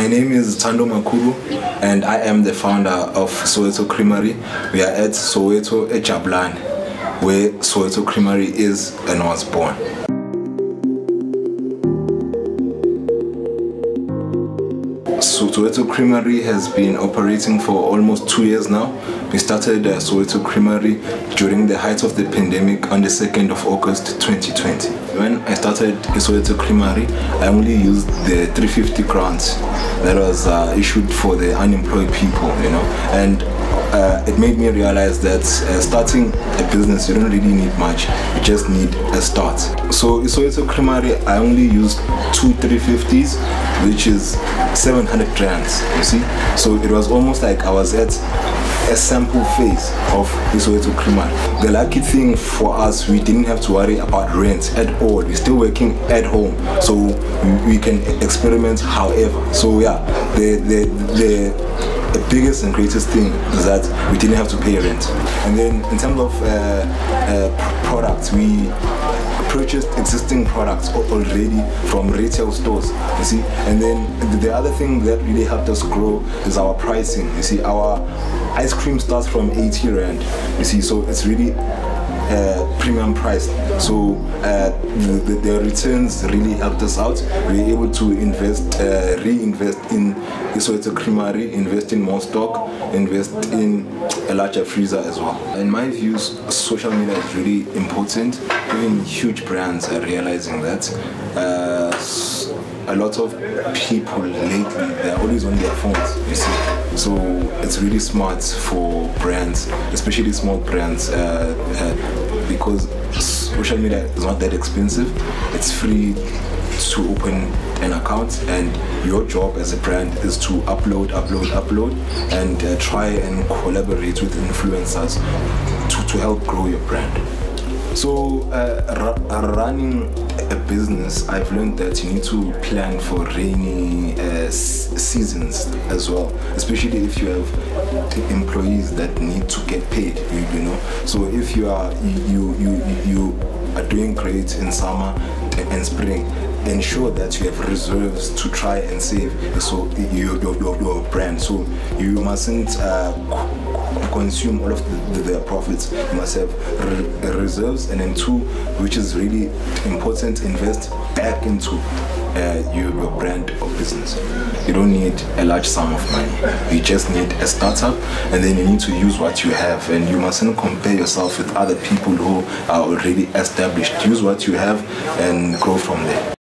My name is Tando Makuru, and I am the founder of Soweto Creamery. We are at Soweto Ejabulani, where Soweto Creamery is and was born. Soweto Creamery has been operating for almost two years now. We started uh, Soweto Creamery during the height of the pandemic on the 2nd of August 2020. When I started Soweto Creamery, I only used the 350 grant that was uh, issued for the unemployed people, you know, and uh, it made me realize that uh, starting a business you don't really need much you just need a start. So so it's a creamery i only used two 350s which is 700 rands you see? So it was almost like i was at a sample phase of Soweto Creamery. The lucky thing for us, we didn't have to worry about rent at all. We're still working at home, so we, we can experiment however. So yeah, the the the the biggest and greatest thing is that we didn't have to pay rent. And then in terms of uh, uh, products, we purchased existing products already from retail stores you see? And then the other thing that really helped us grow is our pricing you see? Our ice cream starts from 80 rand you see? So it's really uh, premium price. So uh, the, the, returns really helped us out. We were able to invest, uh, reinvest in Soweto Creamery, invest in more stock, invest in a larger freezer as well. In my views, social media is really important. Even huge brands are realizing that. A lot of people lately they're always on their phones you see. So it's really smart for brands especially small brands uh, uh, because social media is not that expensive. It's free to open an account and your job as a brand is to upload upload upload and uh, try and collaborate with influencers to, to help grow your brand so uh, running a business, I've learned that you need to plan for rainy uh, seasons as well, especially if you have employees that need to get paid. You, you know, so if you are you you you are doing great in summer and spring, ensure that you have reserves to try and save so your, your, your brand. So you mustn't. Uh, consume all of the, their profits. You must have re reserves, and then two, which is really important, invest back into uh, your, your brand or business. You don't need a large sum of money. You just need a startup, and then you need to use what you have. And you mustn't compare yourself with other people who are already established. Use what you have and grow from there.